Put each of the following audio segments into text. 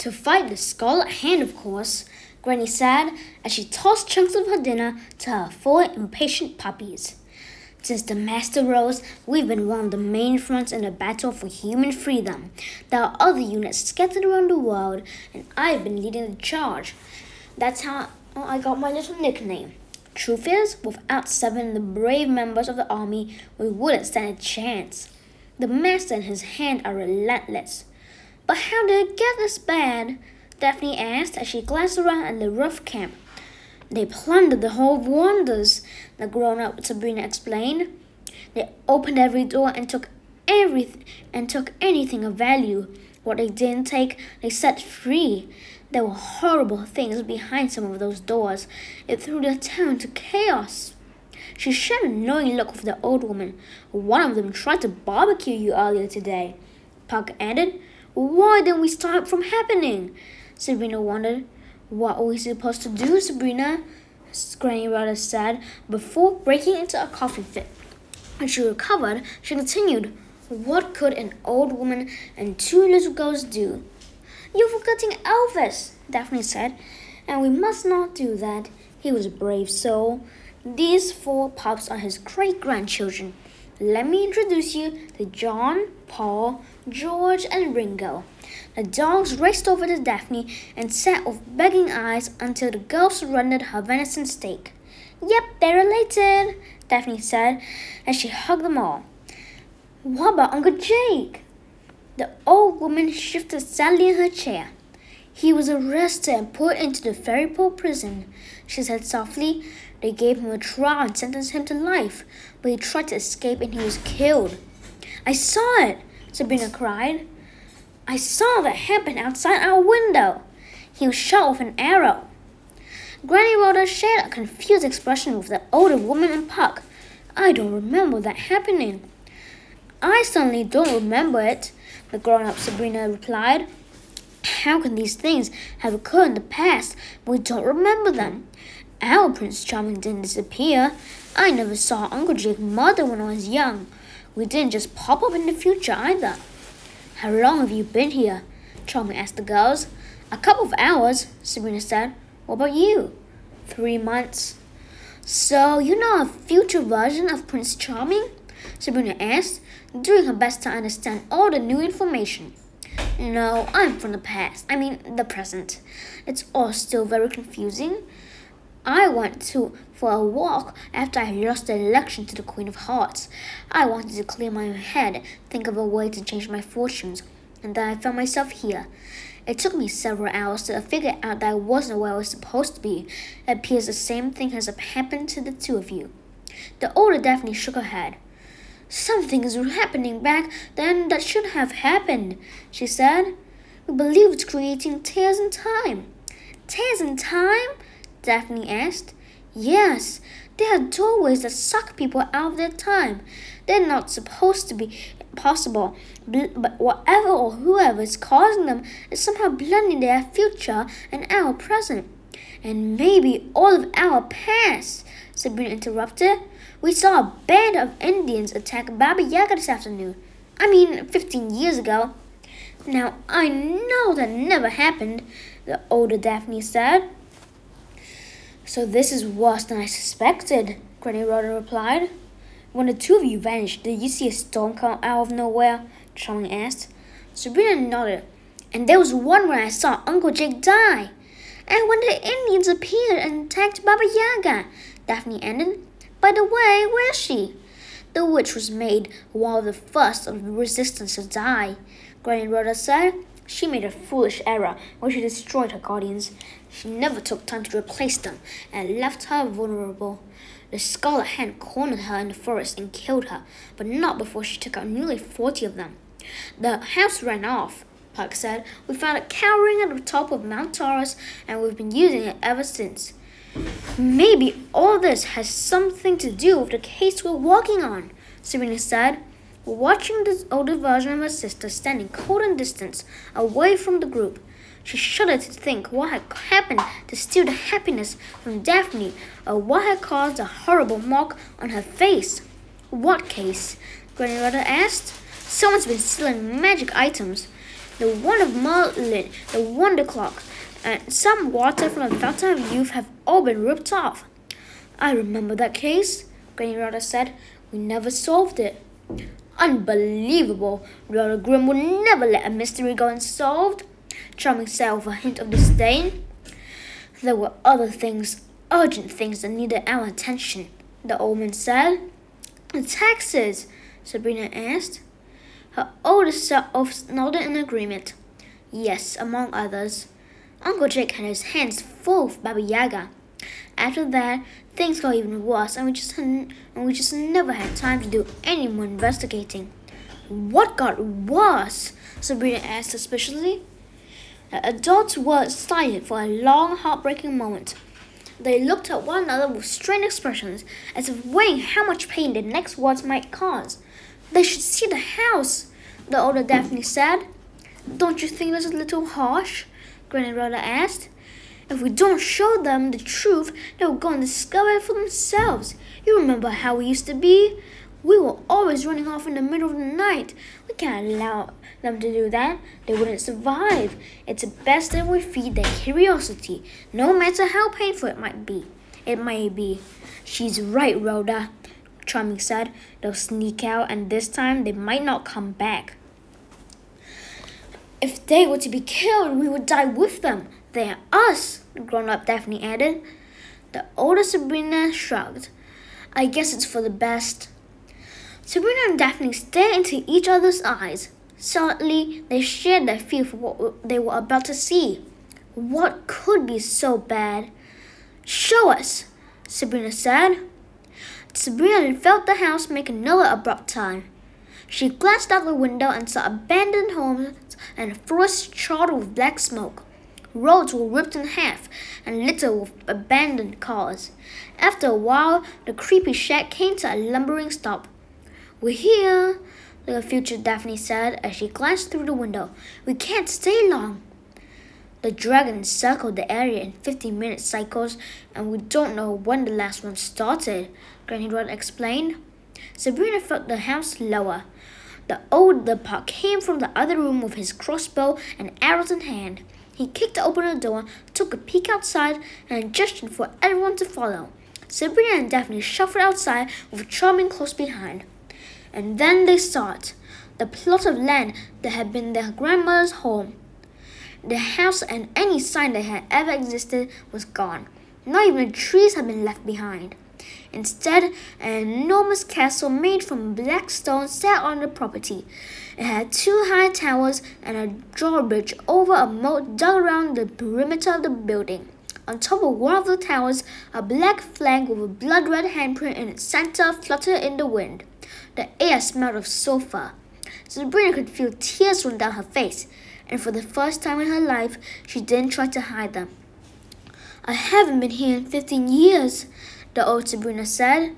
To fight the Scarlet Hand, of course, Granny said as she tossed chunks of her dinner to her four impatient puppies. Since the Master rose, we've been one of the main fronts in the battle for human freedom. There are other units scattered around the world, and I've been leading the charge. That's how I got my little nickname. Truth is, without seven of the brave members of the army, we wouldn't stand a chance. The Master and his hand are relentless. But how did it get this bad? Daphne asked as she glanced around at the rough camp. They plundered the Hall of Wonders, the grown-up Sabrina explained. They opened every door and took everything and took anything of value. What they didn't take, they set free. There were horrible things behind some of those doors. It threw the town to chaos. She shared a knowing look with the old woman. One of them tried to barbecue you earlier today. Puck added, Why didn't we stop it from happening? Sabrina wondered. What are we supposed to do, Sabrina? Granny Relda said before breaking into a coughing fit. When she recovered, she continued, What could an old woman and two little girls do? You're forgetting Elvis, Daphne said, and we must not do that. He was a brave soul. These four pups are his great grandchildren. Let me introduce you to John, Paul, George, and Ringo. The dogs raced over to Daphne and sat with begging eyes until the girl surrendered her venison steak. Yep, they're related, Daphne said as she hugged them all. What about Uncle Jake? The old woman shifted sadly in her chair. He was arrested and put into the Ferryport prison, she said softly. They gave him a trial and sentenced him to life, but he tried to escape and he was killed. I saw it, Sabrina cried. I saw that happen outside our window. He was shot with an arrow. Granny Relda shared a confused expression with the older woman and Puck. I don't remember that happening. I certainly don't remember it, the grown up Sabrina replied. How can these things have occurred in the past we don't remember them? Our Prince Charming didn't disappear. I never saw Uncle Jake's mother when I was young. We didn't just pop up in the future either. How long have you been here? Charming asked the girls. A couple of hours, Sabrina said. What about you? Three months. So you know a future version of Prince Charming? Sabrina asked, doing her best to understand all the new information. No, I'm from the past. I mean, the present. It's all still very confusing. I went to for a walk after I lost the election to the Queen of Hearts. I wanted to clear my head, think of a way to change my fortunes, and then I found myself here. It took me several hours to figure out that I wasn't where I was supposed to be. It appears the same thing has happened to the two of you. The older Daphne shook her head. Something is happening back then that should have happened, she said. We believe it's creating tears in time. Tears in time? Daphne asked. Yes, they are doorways that suck people out of their time. They're not supposed to be possible, but whatever or whoever is causing them is somehow blending their future and our present. And maybe all of our past, Sabrina interrupted. We saw a band of Indians attack Baba Yaga this afternoon. I mean, 15 years ago. Now, I know that never happened, the older Daphne said. So this is worse than I suspected, Granny Relda replied. When the two of you vanished, did you see a storm come out of nowhere? Charming asked. Sabrina nodded. And there was one where I saw Uncle Jake die. And when the Indians appeared and attacked Baba Yaga, Daphne ended. By the way, where is she? The witch was made one of the first of the resistance to die, Granny Relda said. She made a foolish error when she destroyed her guardians. She never took time to replace them and left her vulnerable. The Scarlet Hand cornered her in the forest and killed her, but not before she took out nearly forty of them. The house ran off, Puck said. We found it cowering at the top of Mount Taurus, and we've been using it ever since. Maybe all this has something to do with the case we're working on, Sabrina said We're watching the older version of her sister standing cold and distant away from the group. She shuddered to think what had happened to steal the happiness from Daphne, or what had caused a horrible mark on her face. What case? Granny Relda asked. Someone's been stealing magic items. The wand of Merlin, the wonder clock, and some water from the fountain of youth have all been ripped off. I remember that case, Granny Relda said. We never solved it. Unbelievable! Relda Grimm would never let a mystery go unsolved. Charming said with a hint of disdain. There were other things, urgent things that needed our attention, the old man said. The taxes, Sabrina asked. Her oldest self nodded in agreement. Yes, among others. Uncle Jake had his hands full of Baba Yaga. After that, things got even worse, and we just and we just never had time to do any more investigating. What got worse? Sabrina asked suspiciously. The adults were silent for a long, heartbreaking moment. They looked at one another with strained expressions, as if weighing how much pain the next words might cause. They should see the house, the older Daphne said. Don't you think that's a little harsh? Granny Relda asked. If we don't show them the truth, they'll go and discover it for themselves. You remember how we used to be? We were always running off in the middle of the night. We can't allow them to do that. They wouldn't survive. It's best that we feed their curiosity, no matter how painful it might be. It may be. She's right, Relda, Charming said. They'll sneak out, and this time they might not come back. If they were to be killed, we would die with them. They're us, grown up Daphne added. The older Sabrina shrugged. I guess it's for the best. Sabrina and Daphne stared into each other's eyes. Suddenly, they shared their fear for what they were about to see. What could be so bad? Show us, Sabrina said. Sabrina felt the house make another abrupt turn. She glanced out the window and saw abandoned homes and forests charred with black smoke. Roads were ripped in half and littered with abandoned cars. After a while, the creepy shack came to a lumbering stop. We're here, the future Daphne said as she glanced through the window. We can't stay long. The dragon circled the area in 15 minute cycles, and we don't know when the last one started, Granny Rod explained. Sabrina felt the house lower. The older Puck came from the other room with his crossbow and arrows in hand. He kicked open the door, took a peek outside, and gestured for everyone to follow. Sabrina and Daphne shuffled outside with Charming close behind. And then they saw it the plot of land that had been their grandmother's home. The house and any sign that had ever existed was gone. Not even the trees had been left behind. Instead, an enormous castle made from black stone sat on the property. It had two high towers and a drawbridge over a moat dug around the perimeter of the building. On top of one of the towers, a black flag with a blood red handprint in its center fluttered in the wind. The air smelled of sulfur. Sabrina could feel tears run down her face, and for the first time in her life, she didn't try to hide them. I haven't been here in 15 years, the old Sabrina said.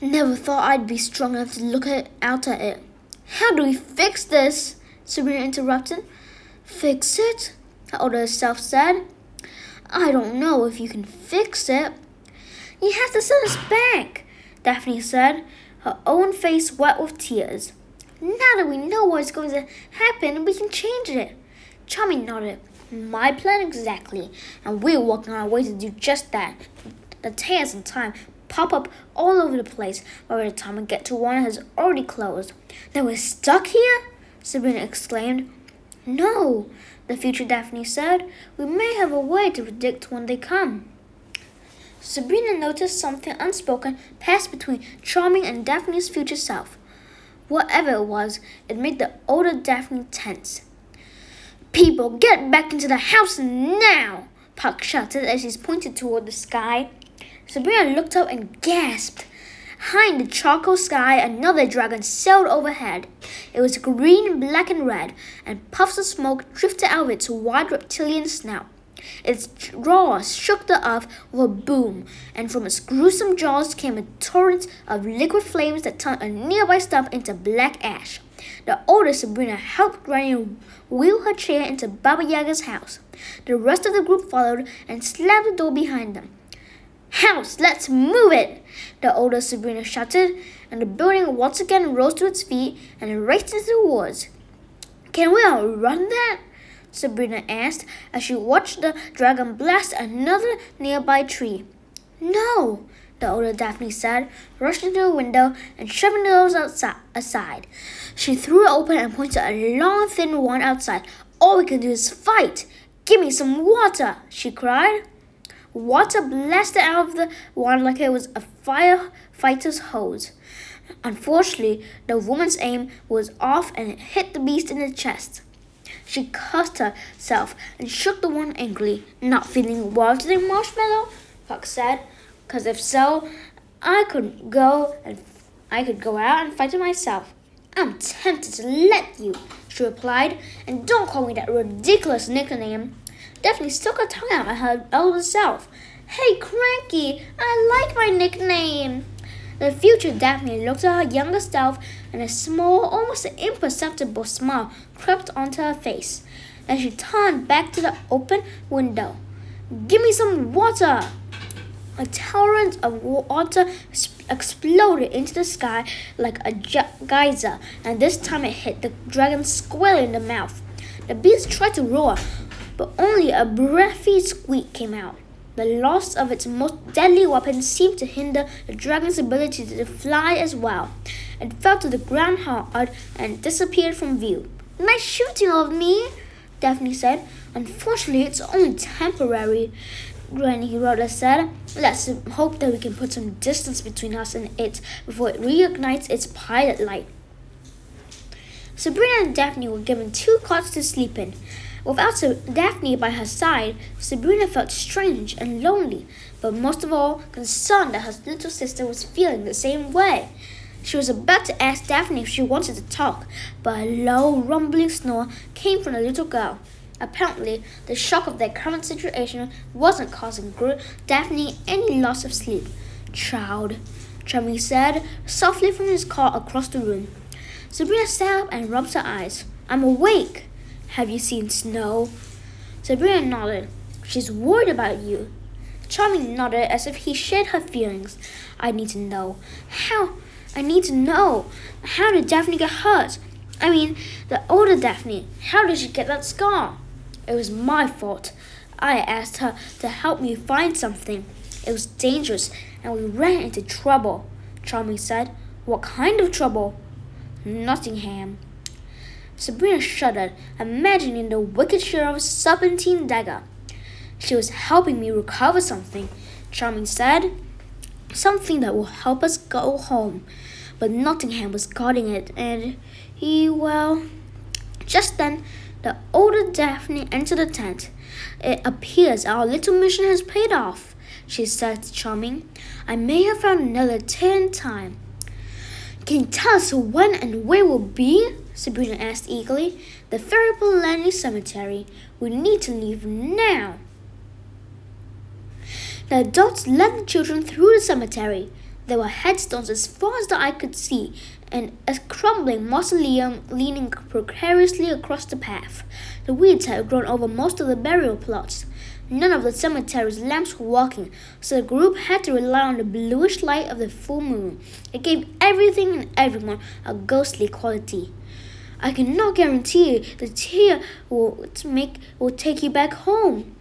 Never thought I'd be strong enough to look at, out at it. How do we fix this? Sabrina interrupted. Fix it? Her older self said. I don't know if you can fix it. You have to send us back, Daphne said, her own face wet with tears. Now that we know what's going to happen, we can change it. Charming nodded. My plan exactly, and we're working on our way to do just that. The tears in time pop up all over the place. By the time we get to one, it has already closed. Then we're stuck here? Sabrina exclaimed. No, the future Daphne said. We may have a way to predict when they come. Sabrina noticed something unspoken pass between Charming and Daphne's future self. Whatever it was, it made the older Daphne tense. People, get back into the house now! Puck shouted as he pointed toward the sky. Sabrina looked up and gasped. High in the charcoal sky, another dragon sailed overhead. It was green, black, and red, and puffs of smoke drifted out of its wide reptilian snout. Its jaws shook the earth with a boom, and from its gruesome jaws came a torrent of liquid flames that turned a nearby stump into black ash. The older Sabrina helped Granny wheel her chair into Baba Yaga's house. The rest of the group followed and slammed the door behind them. House, let's move it! The older Sabrina shouted, and the building once again rose to its feet and raced into the woods. Can we outrun that? Sabrina asked as she watched the dragon blast another nearby tree. No, the older Daphne said, rushing to the window and shoving the doors outside, aside. She threw it open and pointed a long, thin wand outside. All we can do is fight. Give me some water, she cried. Water blasted out of the wand like it was a firefighter's hose. Unfortunately, the woman's aim was off and it hit the beast in the chest. She cursed herself and shook the wand angrily. Not feeling well today, Marshmallow? Fox said. Cause if so, I could go and I could go out and fight it myself. I'm tempted to let you, she replied, and don't call me that ridiculous nickname. Daphne stuck her tongue out at her elder self. Hey, Cranky, I like my nickname. The future Daphne looked at her younger self, and a small, almost imperceptible smile crept onto her face. Then she turned back to the open window. Give me some water! A torrent of water exploded into the sky like a geyser, and this time it hit the dragon squarely in the mouth. The beast tried to roar, but only a breathy squeak came out. The loss of its most deadly weapon seemed to hinder the dragon's ability to fly as well. It fell to the ground hard and disappeared from view. Nice shooting of me, Daphne said. Unfortunately, it's only temporary. Granny Relda said. Let's hope that we can put some distance between us and it before it reignites its pilot light. Sabrina and Daphne were given two cots to sleep in. Without Daphne by her side, Sabrina felt strange and lonely, but most of all concerned that her little sister was feeling the same way. She was about to ask Daphne if she wanted to talk, but a low, rumbling snore came from the little girl. Apparently, the shock of their current situation wasn't causing Daphne any loss of sleep. Child, Charming said softly from his cot across the room. Sabrina sat up and rubbed her eyes. I'm awake. Have you seen snow? Sabrina nodded. She's worried about you. Charming nodded as if he shared her feelings. I need to know. How? I need to know. How did Daphne get hurt? I mean, the older Daphne. How did she get that scar? It was my fault. I asked her to help me find something. It was dangerous and we ran into trouble. Charming said. What kind of trouble? Nottingham. Sabrina shuddered, imagining the wicked sheriff's serpentine dagger. She was helping me recover something, Charming said. Something that will help us go home. But Nottingham was guarding it, and he, well. Just then, the older Daphne entered the tent. It appears our little mission has paid off, she said, to charming. I may have found another ten time. Can you tell us when and where we'll be? Sabrina asked eagerly. The Fairy Lanny Cemetery. We need to leave now. The adults led the children through the cemetery. There were headstones as far as the eye could see, and a crumbling mausoleum leaning precariously across the path. The weeds had grown over most of the burial plots. None of the cemetery's lamps were working, so the group had to rely on the bluish light of the full moon. It gave everything and everyone a ghostly quality. I cannot guarantee that here will make will take you back home.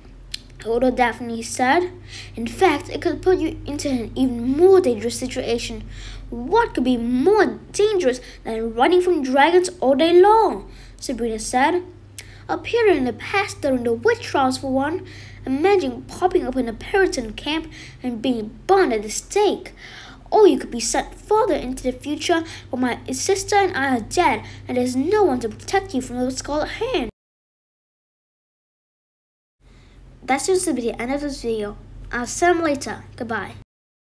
Older Daphne said. In fact, it could put you into an even more dangerous situation. What could be more dangerous than running from dragons all day long? Sabrina said. Appearing in the past during the witch trials for one, Imagine popping up in a Puritan camp and being burned at the stake. Or you could be sent further into the future where my sister and I are dead and there's no one to protect you from the Scarlet Hand. That's be the end of this video. I'll see you later. Goodbye.